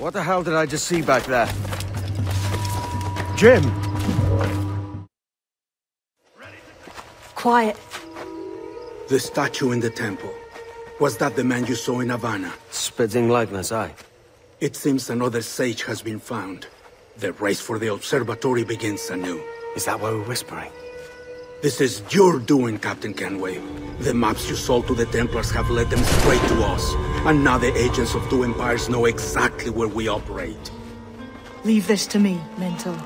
What the hell did I just see back there? Jim! Quiet. The statue in the temple. Was that the man you saw in Havana? Spitting likeness, aye. It seems another sage has been found. The race for the observatory begins anew. Is that why we're whispering? This is your doing, Captain Kenway. The maps you sold to the Templars have led them straight to us. And now the agents of two empires know exactly where we operate. Leave this to me, Mentor.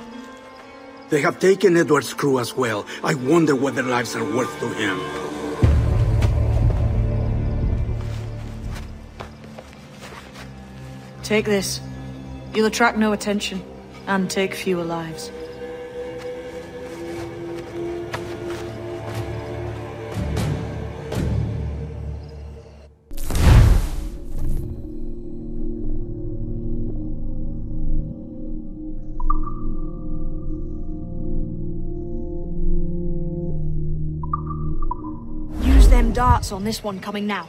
They have taken Edward's crew as well. I wonder what their lives are worth to him. Take this. You'll attract no attention, and take fewer lives. Them darts on this one coming now.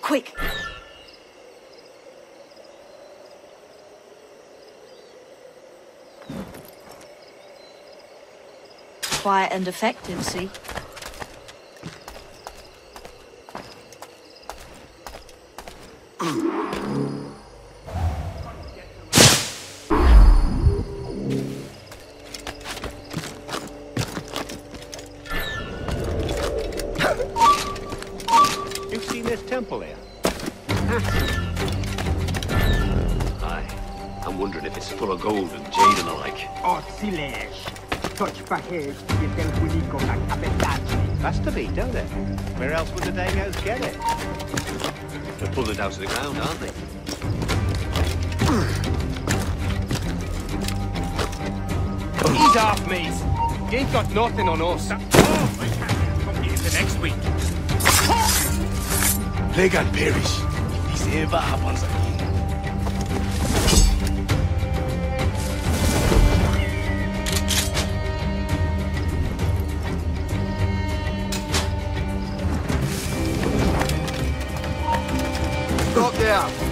Quick! Quiet and effective, see? Seen here? Aye. I'm wondering if it's full of gold and jade and the like. Oh, silêncio. Touch package y del público la cabezachi. Has to be, don't it? Where else would the Dagos get it? They're pulling it out of the ground, aren't they? Ease off, mates. You ain't got nothing on us. Oh, my God. Come here the next week. Plague and perish. If this ever happens again. Stop there!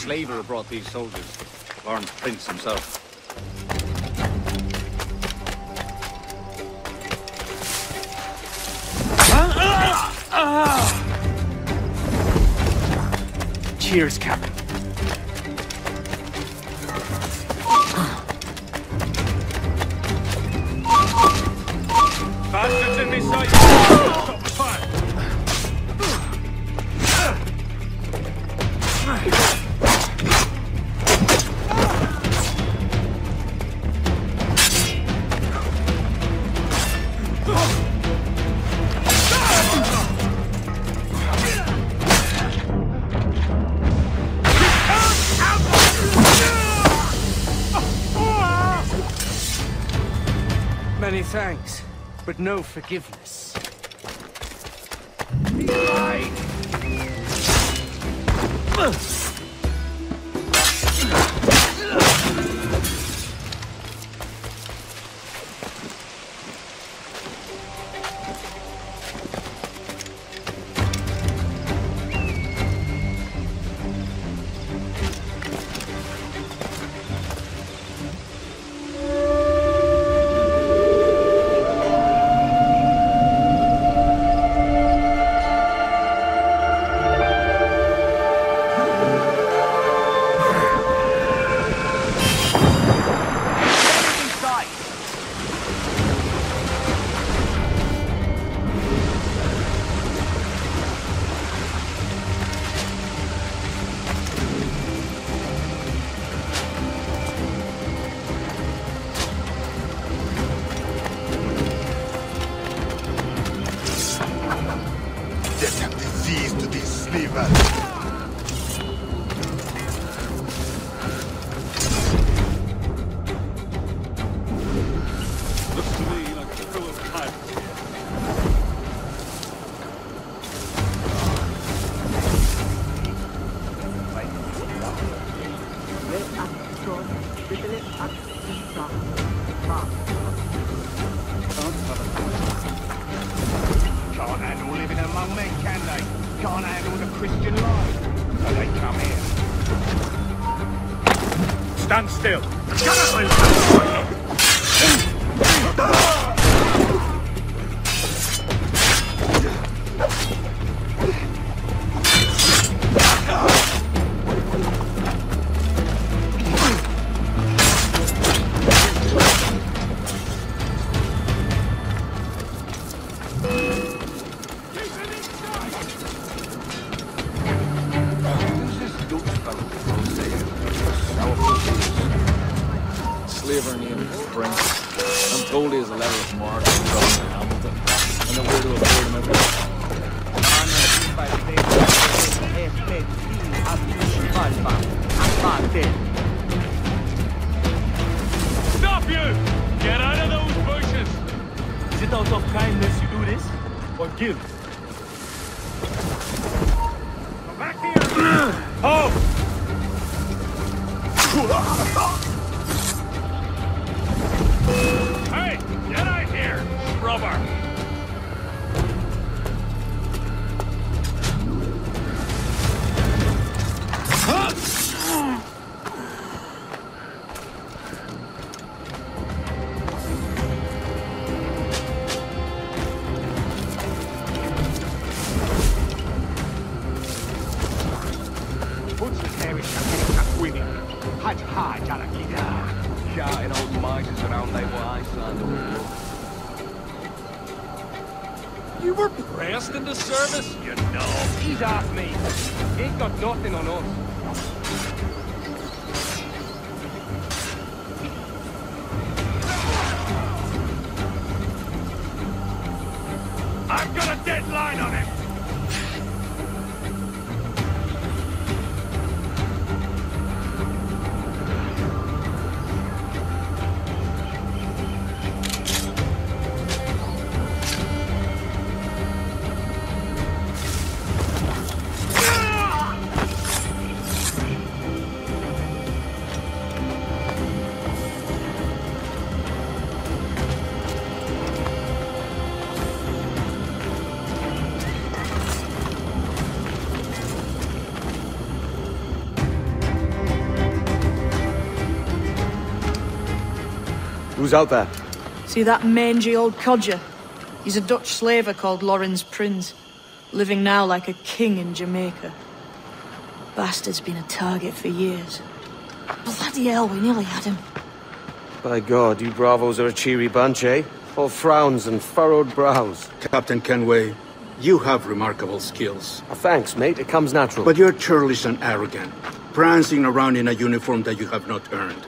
Slaver who brought these soldiers. Lawrence Prins himself. Cheers, Captain. Bastards in this side. Stop the fire. Many thanks, but no forgiveness. Stand still. Stop you! Get out of those bushes! Is it out of kindness you do this? Or guilt? Back here! Oh! Pressed into service, you know. He's off me. Ain't got nothing on us. I've got a deadline on him! Who's out there? See that mangy old codger? He's a Dutch slaver called Lawrence Prins, living now like a king in Jamaica. Bastard's been a target for years. Bloody hell, we nearly had him. By God, you bravos are a cheery bunch, eh? All frowns and furrowed brows. Captain Kenway, you have remarkable skills. Oh, thanks, mate. It comes natural. But you're churlish and arrogant, prancing around in a uniform that you have not earned.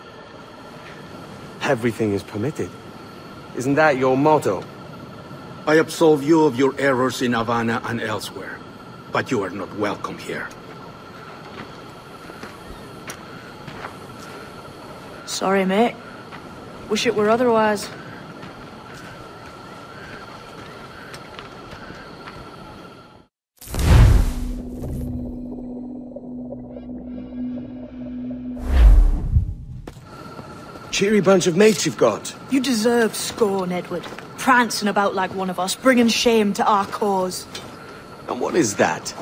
Everything is permitted. Isn't that your motto? I absolve you of your errors in Havana and elsewhere, but you are not welcome here. Sorry, mate. Wish it were otherwise. Cheery bunch of mates you've got. You deserve scorn, Edward. Prancing about like one of us, bringing shame to our cause. And what is that?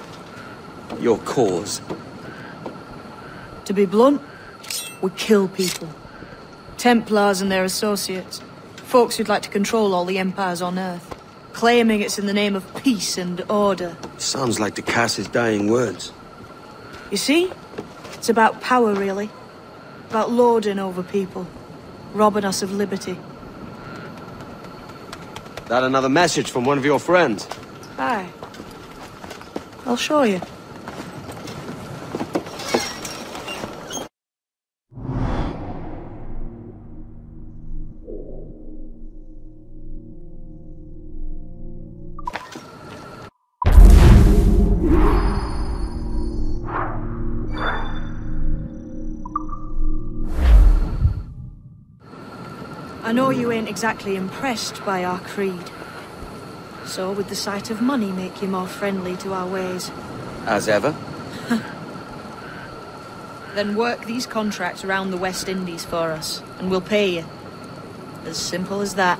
Your cause? To be blunt, we kill people. Templars and their associates. Folks who'd like to control all the empires on Earth. Claiming it's in the name of peace and order. Sounds like cast his dying words. You see? It's about power, really. About lording over people. Robbing us of liberty. That another message from one of your friends? Aye. I'll show you. I know you ain't exactly impressed by our creed. So would the sight of money make you more friendly to our ways? As ever. Then work these contracts around the West Indies for us, and we'll pay you. As simple as that.